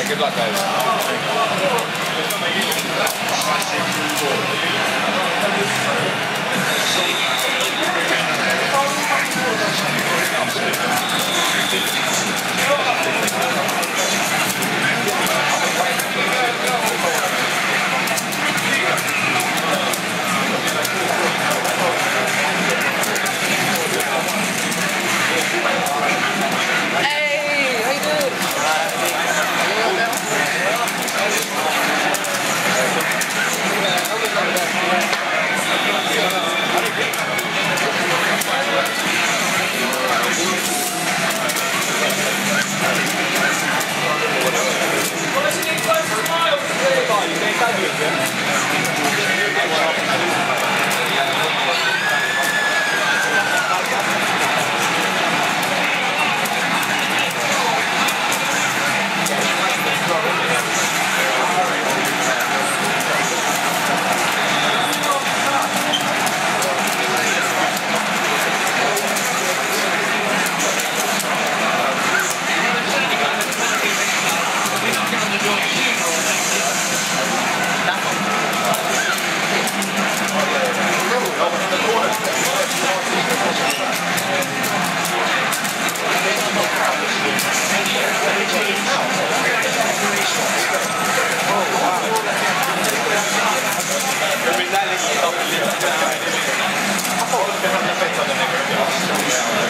saquei do atalho. dai, le sito. Ma poi, per la pezza delle grosse.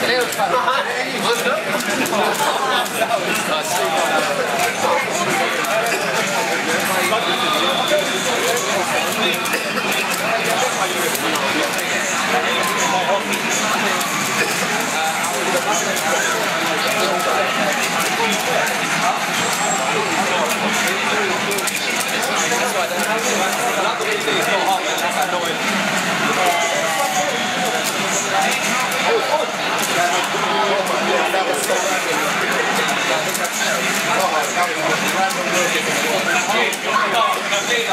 Creo que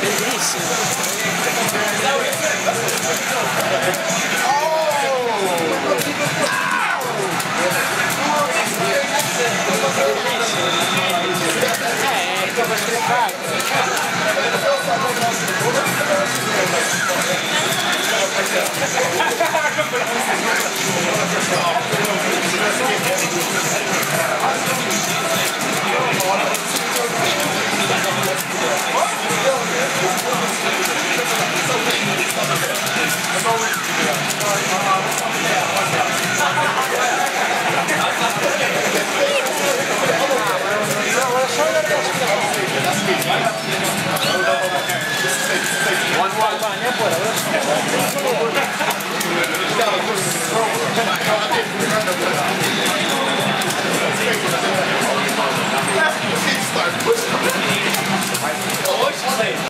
Bellissimo. Eh, come strefare.